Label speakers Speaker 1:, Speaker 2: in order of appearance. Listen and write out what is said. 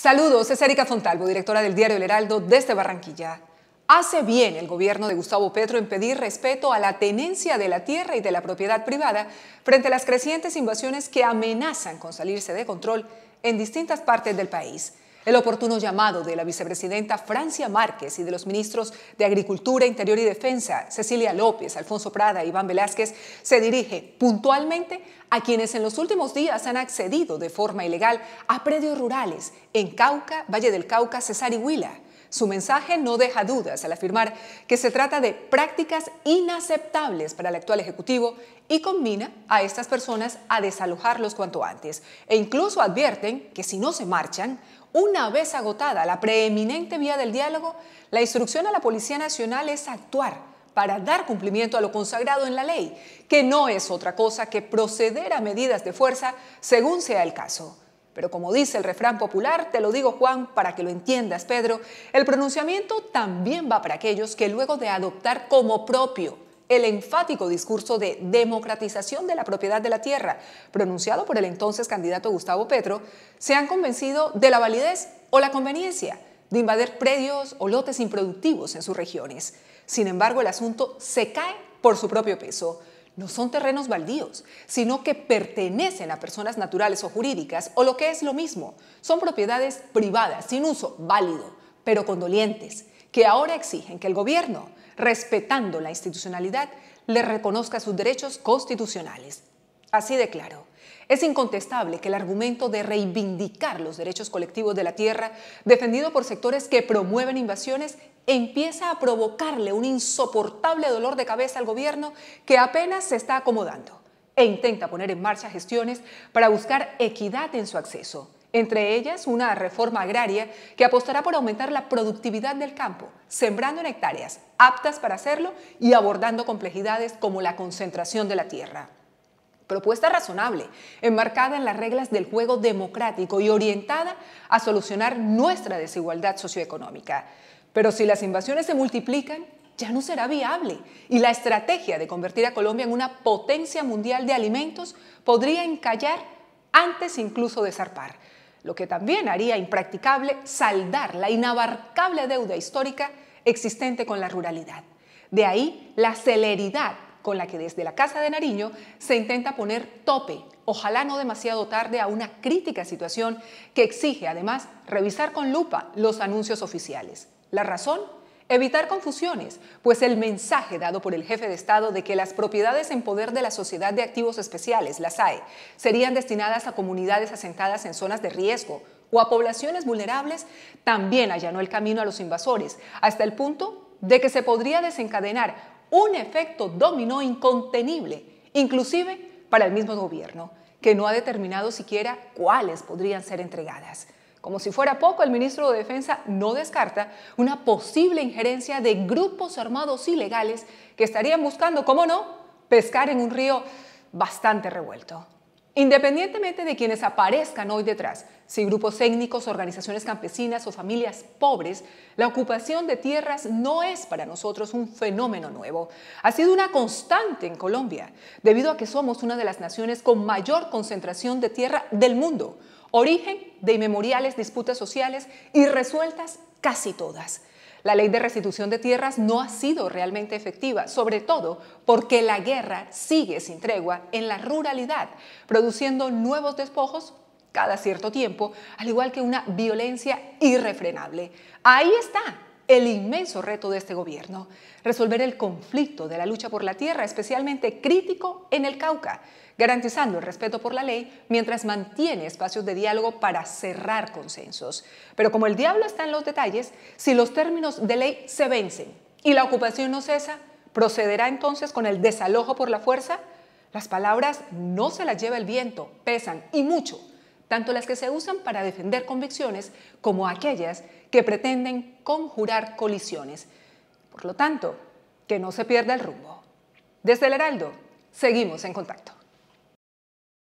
Speaker 1: Saludos, es Erika Fontalvo, directora del diario El Heraldo desde Barranquilla. Hace bien el gobierno de Gustavo Petro en pedir respeto a la tenencia de la tierra y de la propiedad privada frente a las crecientes invasiones que amenazan con salirse de control en distintas partes del país. El oportuno llamado de la vicepresidenta Francia Márquez y de los ministros de Agricultura, Interior y Defensa, Cecilia López, Alfonso Prada y Iván Velázquez, se dirige puntualmente a quienes en los últimos días han accedido de forma ilegal a predios rurales en Cauca, Valle del Cauca, Cesar y Huila. Su mensaje no deja dudas al afirmar que se trata de prácticas inaceptables para el actual Ejecutivo y combina a estas personas a desalojarlos cuanto antes. E incluso advierten que si no se marchan, una vez agotada la preeminente vía del diálogo, la instrucción a la Policía Nacional es actuar para dar cumplimiento a lo consagrado en la ley, que no es otra cosa que proceder a medidas de fuerza según sea el caso. Pero como dice el refrán popular, te lo digo Juan para que lo entiendas Pedro, el pronunciamiento también va para aquellos que luego de adoptar como propio el enfático discurso de democratización de la propiedad de la tierra, pronunciado por el entonces candidato Gustavo Petro, se han convencido de la validez o la conveniencia de invadir predios o lotes improductivos en sus regiones. Sin embargo, el asunto se cae por su propio peso. No son terrenos baldíos, sino que pertenecen a personas naturales o jurídicas, o lo que es lo mismo, son propiedades privadas sin uso válido, pero con dolientes, que ahora exigen que el gobierno respetando la institucionalidad, le reconozca sus derechos constitucionales. Así de claro. Es incontestable que el argumento de reivindicar los derechos colectivos de la tierra, defendido por sectores que promueven invasiones, empieza a provocarle un insoportable dolor de cabeza al gobierno que apenas se está acomodando e intenta poner en marcha gestiones para buscar equidad en su acceso entre ellas una reforma agraria que apostará por aumentar la productividad del campo, sembrando en hectáreas aptas para hacerlo y abordando complejidades como la concentración de la tierra. Propuesta razonable, enmarcada en las reglas del juego democrático y orientada a solucionar nuestra desigualdad socioeconómica. Pero si las invasiones se multiplican, ya no será viable y la estrategia de convertir a Colombia en una potencia mundial de alimentos podría encallar antes incluso de zarpar lo que también haría impracticable saldar la inabarcable deuda histórica existente con la ruralidad. De ahí la celeridad con la que desde la Casa de Nariño se intenta poner tope, ojalá no demasiado tarde, a una crítica situación que exige además revisar con lupa los anuncios oficiales. La razón Evitar confusiones, pues el mensaje dado por el jefe de Estado de que las propiedades en poder de la Sociedad de Activos Especiales, la SAE, serían destinadas a comunidades asentadas en zonas de riesgo o a poblaciones vulnerables, también allanó el camino a los invasores, hasta el punto de que se podría desencadenar un efecto dominó incontenible, inclusive para el mismo gobierno, que no ha determinado siquiera cuáles podrían ser entregadas. Como si fuera poco, el ministro de Defensa no descarta una posible injerencia de grupos armados ilegales que estarían buscando, ¿cómo no?, pescar en un río bastante revuelto. Independientemente de quienes aparezcan hoy detrás, si grupos étnicos, organizaciones campesinas o familias pobres, la ocupación de tierras no es para nosotros un fenómeno nuevo. Ha sido una constante en Colombia, debido a que somos una de las naciones con mayor concentración de tierra del mundo origen de inmemoriales disputas sociales y resueltas casi todas. La ley de restitución de tierras no ha sido realmente efectiva, sobre todo porque la guerra sigue sin tregua en la ruralidad, produciendo nuevos despojos cada cierto tiempo, al igual que una violencia irrefrenable. Ahí está el inmenso reto de este gobierno, resolver el conflicto de la lucha por la tierra, especialmente crítico en el Cauca, garantizando el respeto por la ley mientras mantiene espacios de diálogo para cerrar consensos. Pero como el diablo está en los detalles, si los términos de ley se vencen y la ocupación no cesa, ¿procederá entonces con el desalojo por la fuerza? Las palabras no se las lleva el viento, pesan y mucho tanto las que se usan para defender convicciones como aquellas que pretenden conjurar colisiones. Por lo tanto, que no se pierda el rumbo. Desde el Heraldo, seguimos en contacto.